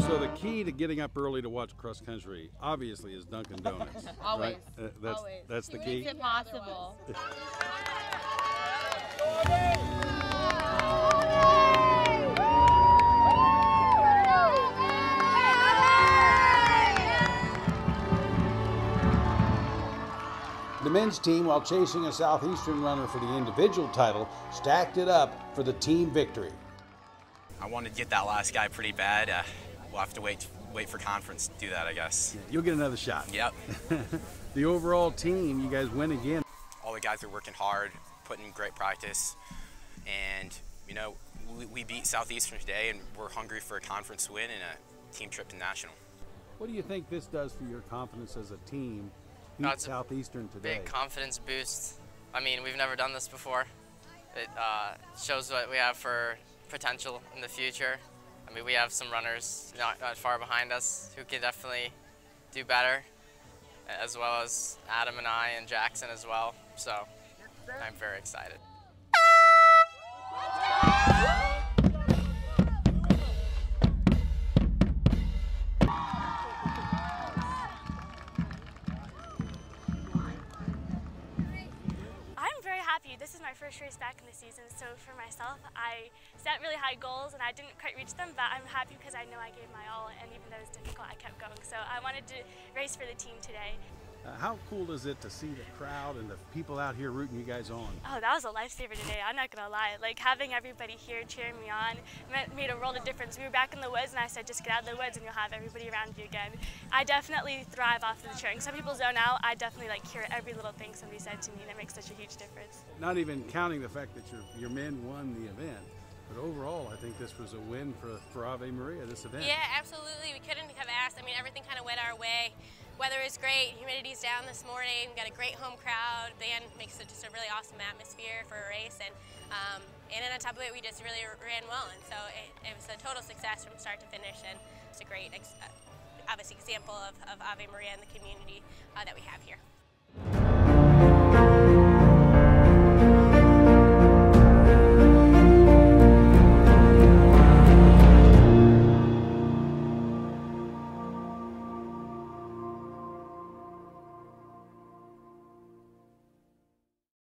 So the key to getting up early to watch cross country, obviously, is Dunkin' Donuts. Always. Right? Uh, that's, Always. That's the key. The men's team, while chasing a Southeastern runner for the individual title, stacked it up for the team victory. I wanted to get that last guy pretty bad. Uh, we'll have to wait wait for conference to do that, I guess. You'll get another shot. Yep. The overall team, you guys win again. All the guys are working hard, putting in great practice, and you know we, we beat Southeastern today, and we're hungry for a conference win and a team trip to national. What do you think this does for your confidence as a team? Beat it's a Southeastern today. Big confidence boost. I mean, we've never done this before. It uh, shows what we have for potential in the future. I mean, we have some runners not, not far behind us who can definitely do better, as well as Adam and I and Jackson as well. So I'm very excited. My first race back in the season, so for myself, I set really high goals and I didn't quite reach them, but I'm happy because I know I gave my all, and even though it was difficult, I kept going. So I wanted to race for the team today. Uh, how cool is it to see the crowd and the people out here rooting you guys on? Oh, that was a lifesaver today. I'm not gonna lie. Like having everybody here cheering me on made a world of difference. We were back in the woods, and I said, just get out of the woods, and you'll have everybody around you again. I definitely thrive off of the cheering. Some people zone out. I definitely like hear every little thing somebody said to me, and it makes such a huge difference. Not even counting the fact that your your men won the event, but overall, I think this was a win for for Ave Maria. This event. Yeah, absolutely. We couldn't have asked. I mean, everything kind of went our way. Weather is great. Humidity's down this morning. We got a great home crowd. Band makes it just a really awesome atmosphere for a race, and um, and on top of it, we just really ran well, and so it, it was a total success from start to finish, and it's a great, uh, obviously, example of, of Ave Maria and the community uh, that we have here.